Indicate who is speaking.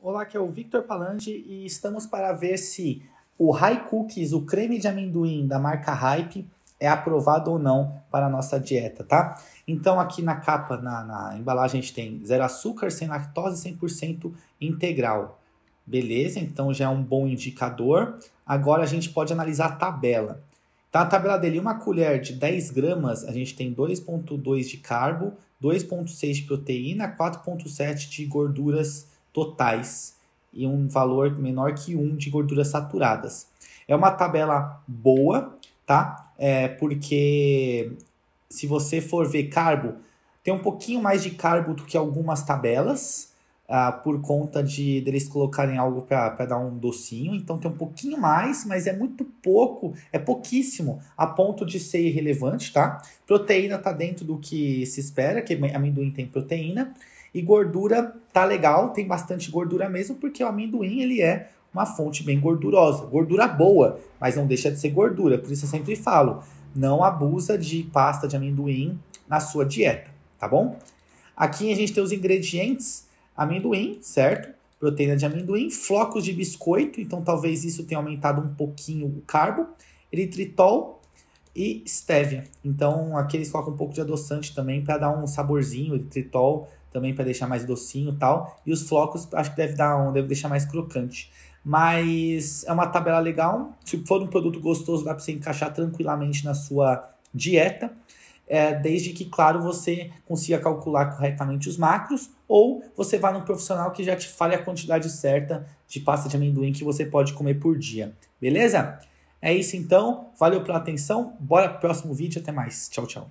Speaker 1: Olá, aqui é o Victor Palandi e estamos para ver se o High Cookies, o creme de amendoim da marca Hype, é aprovado ou não para a nossa dieta, tá? Então aqui na capa, na, na embalagem, a gente tem zero açúcar, sem lactose, 100% integral. Beleza, então já é um bom indicador. Agora a gente pode analisar a tabela. Tá, a tabela dele, uma colher de 10 gramas, a gente tem 2,2 de carbo, 2,6 de proteína, 4,7 de gorduras totais e um valor menor que 1 de gorduras saturadas. É uma tabela boa, tá? É porque se você for ver carbo, tem um pouquinho mais de carbo do que algumas tabelas, ah, por conta de deles colocarem algo para dar um docinho. Então tem um pouquinho mais, mas é muito pouco, é pouquíssimo, a ponto de ser irrelevante, tá? Proteína tá dentro do que se espera, que amendoim tem proteína. E gordura tá legal, tem bastante gordura mesmo, porque o amendoim ele é uma fonte bem gordurosa. Gordura boa, mas não deixa de ser gordura. Por isso eu sempre falo, não abusa de pasta de amendoim na sua dieta, tá bom? Aqui a gente tem os ingredientes amendoim, certo? Proteína de amendoim, flocos de biscoito, então talvez isso tenha aumentado um pouquinho o carbo, eritritol e stevia. Então aqui eles colocam um pouco de adoçante também para dar um saborzinho, eritritol também para deixar mais docinho e tal. E os flocos acho que deve dar um, deve deixar mais crocante. Mas é uma tabela legal. Se for um produto gostoso, dá para você encaixar tranquilamente na sua dieta é, desde que, claro, você consiga calcular corretamente os macros, ou você vá num profissional que já te fale a quantidade certa de pasta de amendoim que você pode comer por dia. Beleza? É isso então, valeu pela atenção, bora pro próximo vídeo, até mais. Tchau, tchau.